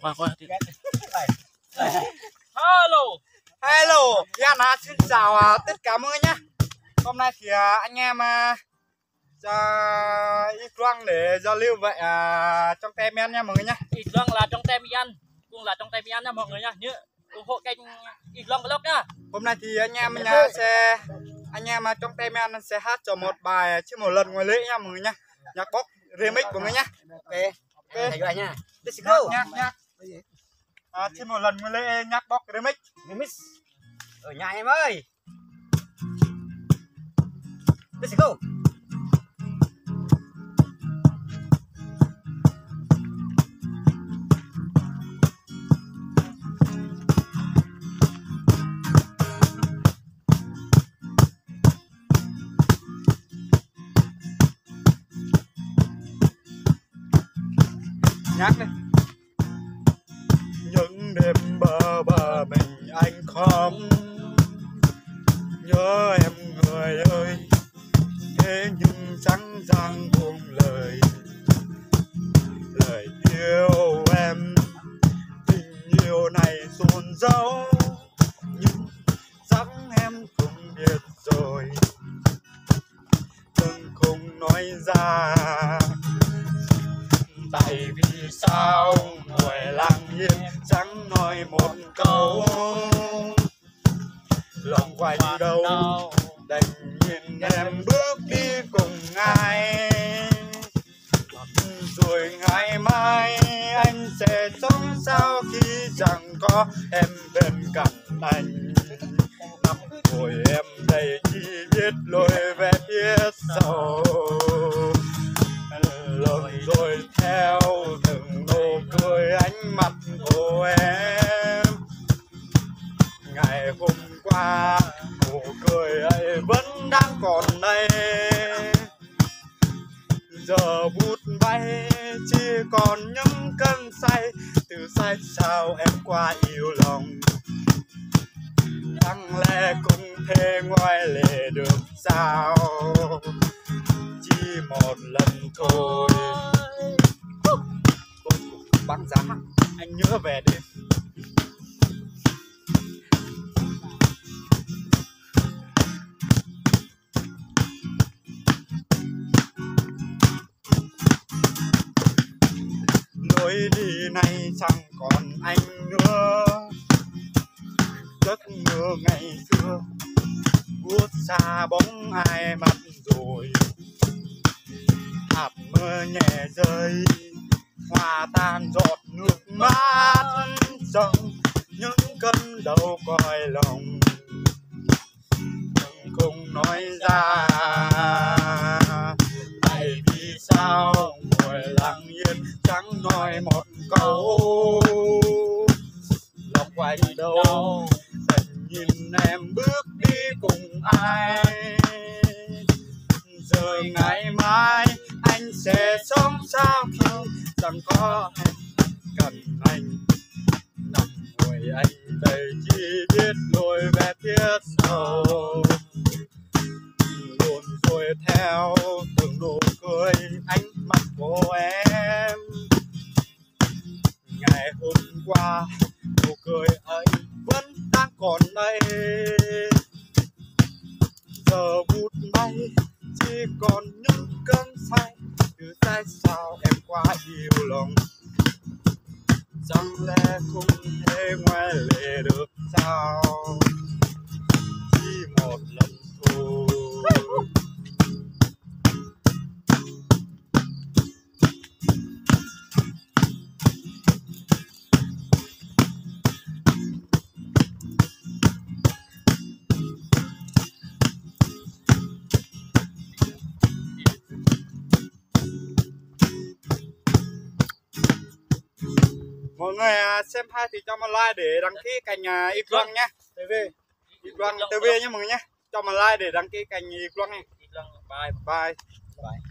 khoan khoan hello. Hello, Yan à, xin chào à, tất cả mọi người nhé Hôm nay thì à, anh em à, ra ít quang để giao lưu vậy à, trong tem em nha mọi người nhé ít loang là trong tem ăn cũng là trong tem ăn nha mọi người nha nhớ ủng hộ kênh ít loang vlog nhá. Hôm nay thì anh em nhà sẽ anh em à, trong tem em sẽ hát cho một bài chứ một lần ngoài lễ nha mọi người nhé Nhạc bóc remix mọi người nhé ok. Ok. thầy gọi nha let's go. nhạc, nhạc à, chứ một lần ngoài lễ nhạc bóc remix. Remix. Ở nhà em ơi. Let's go nhắc đi những đêm bờ bờ mình anh không nhớ em người ơi, thế nhưng chẳng rằng buông lời. Lời yêu em, tình yêu này dồn dấu nhưng chắc em cũng biết rồi. Đừng không nói ra tại vì sao ngồi lặng yên chẳng nói một câu? Lòng quay đâu đành nhìn em bước đi cùng ai? Rồi ngày mai anh sẽ sống sao khi chẳng có em bên cạnh anh? Năm tuổi em đây chỉ biết lối về phía sau ngày hôm qua, nụ cười ấy vẫn đang còn đây. Giờ bút bay, chỉ còn những cơn say, từ say sao em qua yêu lòng. Chẳng lẽ cũng thế ngoài lệ được sao? Chỉ một lần thôi. Bắn giá anh nhớ về đi. Chẳng còn anh nữa. Giấc mơ ngày xưa vuốt xa bóng ai mặt rồi. Hạt mưa nhẹ rơi hòa tan giọt nước mắt dâng những cơn đau cõi lòng, không nói ra. Lặng chẳng nói một câu. Lòng quay đâu đành nhìn em bước đi cùng ai. Rồi ngày mai, anh sẽ sống sao khi chẳng có em cần anh. Nằm ngồi anh đây chỉ biết nỗi về phía sau luôn rồi theo từng nụ cười, ánh mắt của em ngày hôm qua, nụ cười ấy vẫn đang còn đây. Giờ bút bay chỉ còn những cơn say từ tại sao em quá yêu lòng? Chẳng lẽ không thể ngoại lệ được sao? Mọi người à, xem hai thì cho một like để đăng ký kênh uh, y quang nhé. Tv y quang tv nhé mọi người nhé. Cho một like để đăng ký kênh y quang loang bye. Bye. Bye.